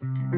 you